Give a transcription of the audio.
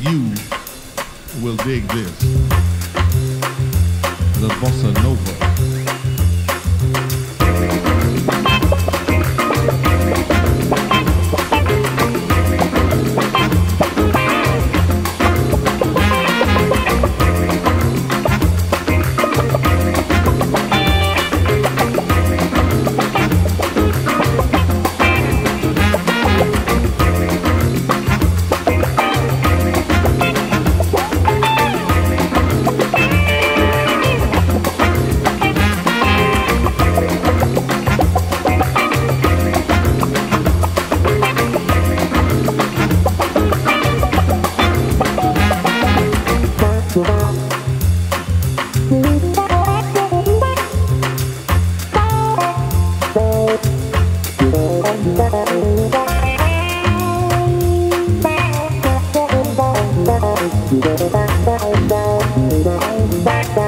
you will dig this. The bossa nova. Thank you.